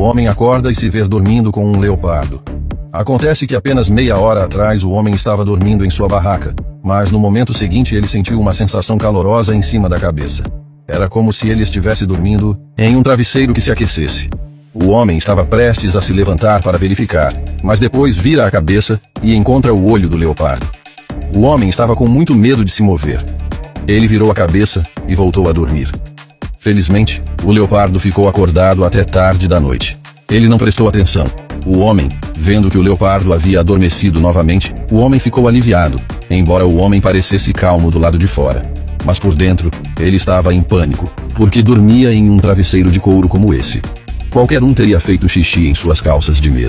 homem acorda e se vê dormindo com um leopardo. Acontece que apenas meia hora atrás o homem estava dormindo em sua barraca, mas no momento seguinte ele sentiu uma sensação calorosa em cima da cabeça. Era como se ele estivesse dormindo em um travesseiro que se aquecesse. O homem estava prestes a se levantar para verificar, mas depois vira a cabeça e encontra o olho do leopardo. O homem estava com muito medo de se mover. Ele virou a cabeça e voltou a dormir. Felizmente, o leopardo ficou acordado até tarde da noite. Ele não prestou atenção. O homem, vendo que o leopardo havia adormecido novamente, o homem ficou aliviado, embora o homem parecesse calmo do lado de fora. Mas por dentro, ele estava em pânico, porque dormia em um travesseiro de couro como esse. Qualquer um teria feito xixi em suas calças de medo.